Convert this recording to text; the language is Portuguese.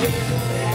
Música